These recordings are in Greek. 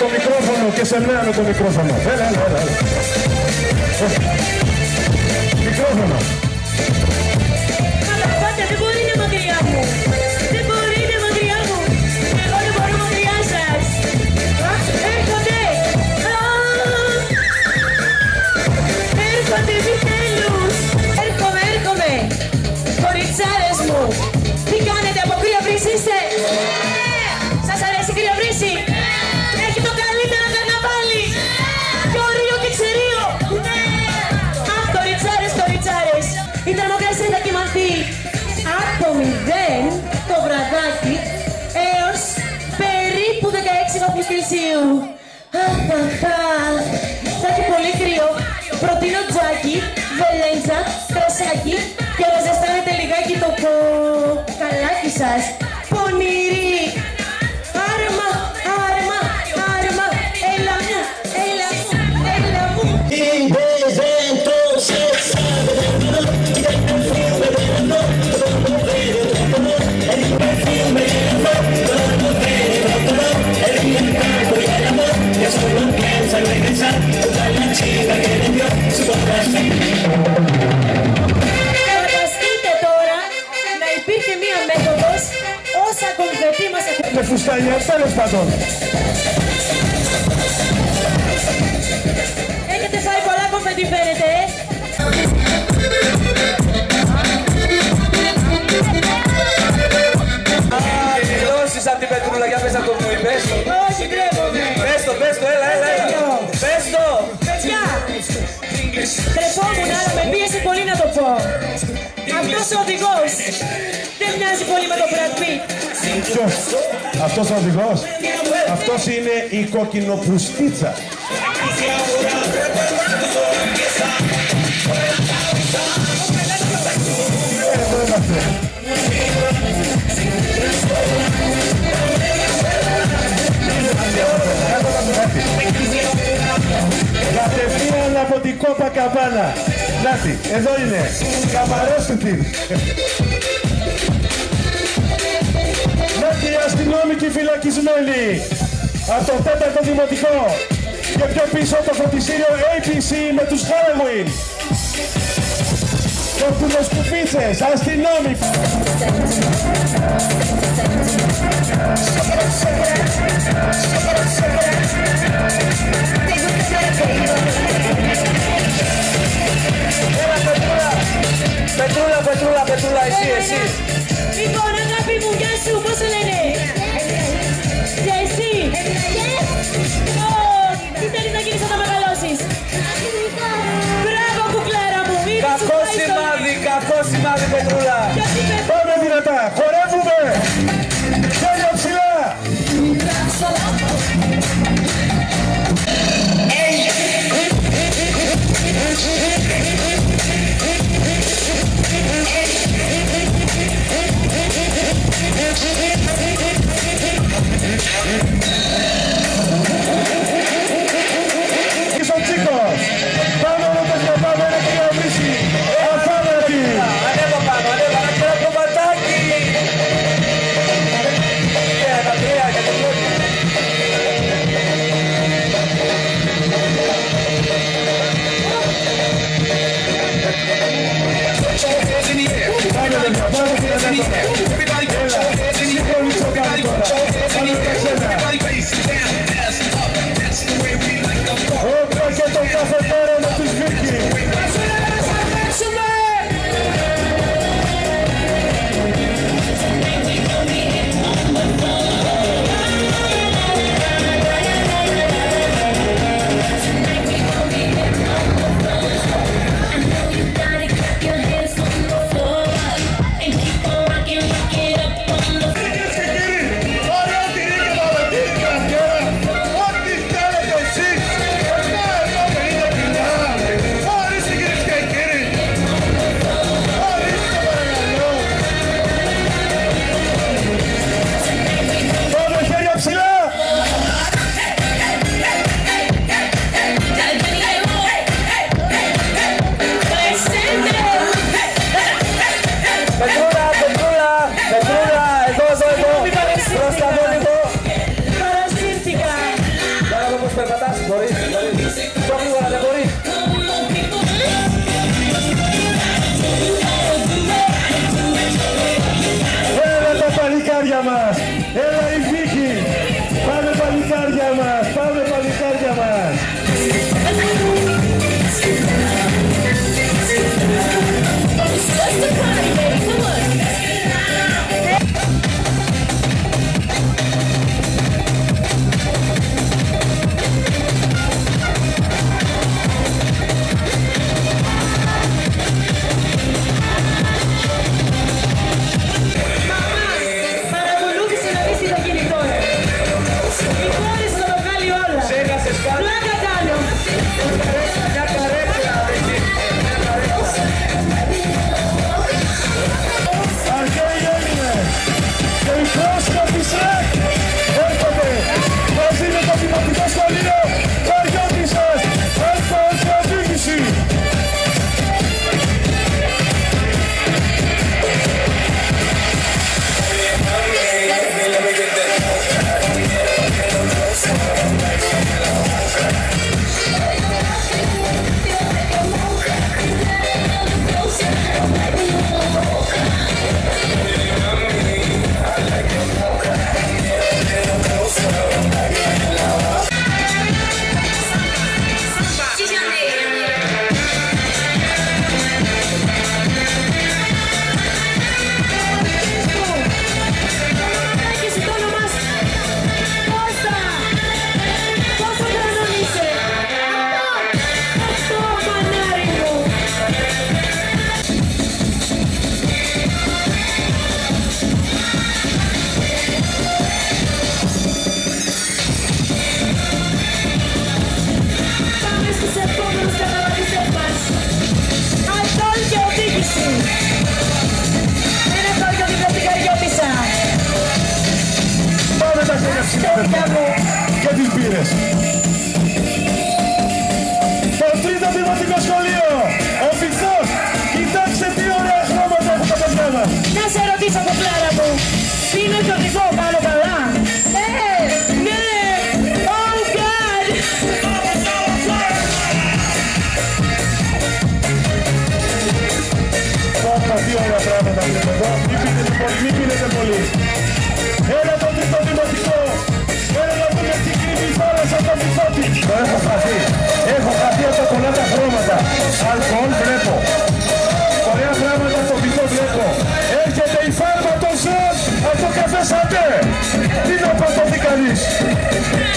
το μικρόφωνο και σε μένα με το μικρόφωνο. Έλα, έλα, έλα. έλα. Μικρόφωνο. Αλλά πάτε, δεν μπορεί να είναι μακριά μου. Δεν μπορεί να είναι μακριά μου. Εγώ δεν μπορώ μακριά σας. Α, Έρχονται. Α, Έρχονται επιτέλους. Έρχομαι, έρχομαι. Κοριτσάρες μου. Τι κάνετε, από κρύο βρύση είστε. 16 βαθμούς Κελσίου. Αχ, αχ, αχ. Θα έχει πολύ κρύο. Προτείνω τζάκι, βελέντζα, κρασάκι και να ζεστάνετε λιγάκι το καλάκι σας. Ποιος, αυτός ο οδηγός. Αυτός είναι η κοκκινοπουστίτσα. Εδώ είμαστε. Κατευθείαν από την κόπα καμπάνα. Νάτι, εδώ είναι. Καμπαρώστε την. Αστυνόμικοι φυλακισμένοι. Από το τέταρτο δημοτικό. Και πιο πίσω το φωτισίριο APC με τους Halloween. Κοκτουνοσκουφίτσες, αστυνόμοι. Έλα, Πετρούλα. Πετρούλα, Πετρούλα, Πετρούλα, εσύ, εσύ.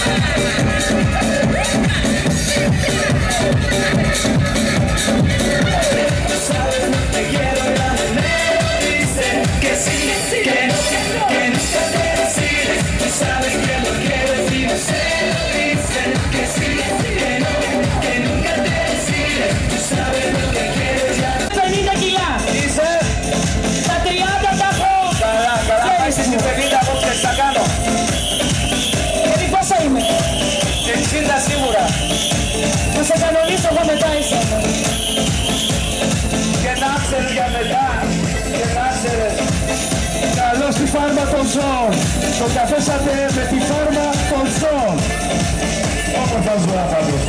Yeah. Το καθέσατε με τη φόρμα των ζώων. Όμορφα ζωά πάντως.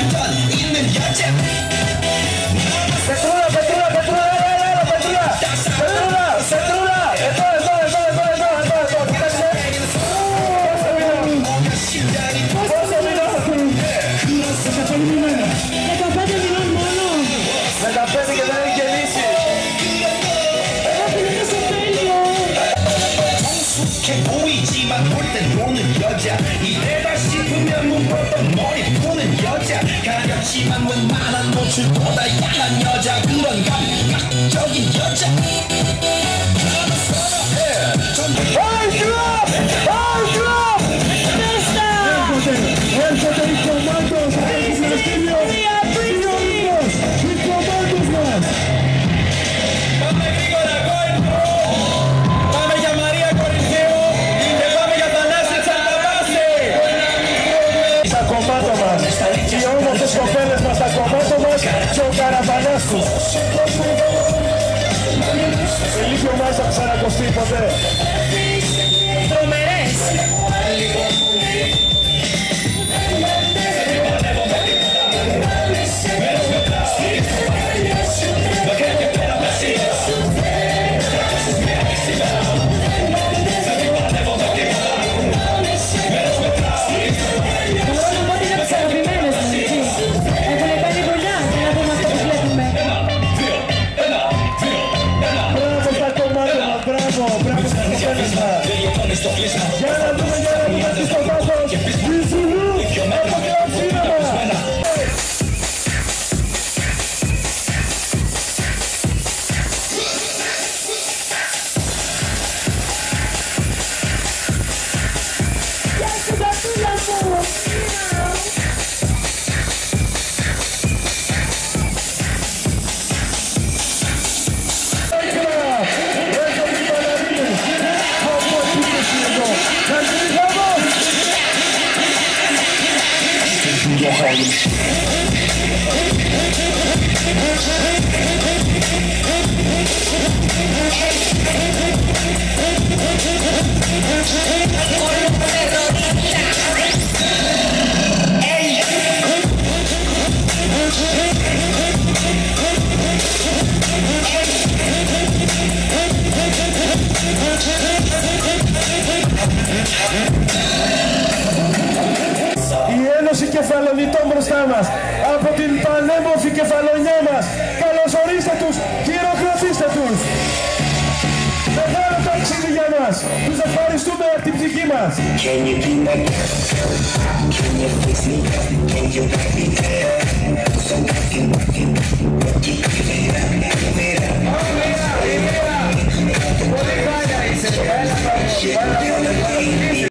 보는 여자. 이래다 싶으면 묶었던 머리 푸는 여자. 가볍지만 웬만한 노출보다 야한 여자. 그런 감각적인 여자. Yes, Κεφαλονιτών μπροστά μας. Από την πανέμορφη κεφαλονιά μας. Καλωσορίστε τους, χειροκροτήστε τους. Μεγάλο ταξίδι για μας. Τους ευχαριστούμε από την ψυχή μας. Can you be my girl? Can you fix me up? Can you let me down? So working, working, working, give it up, give it up.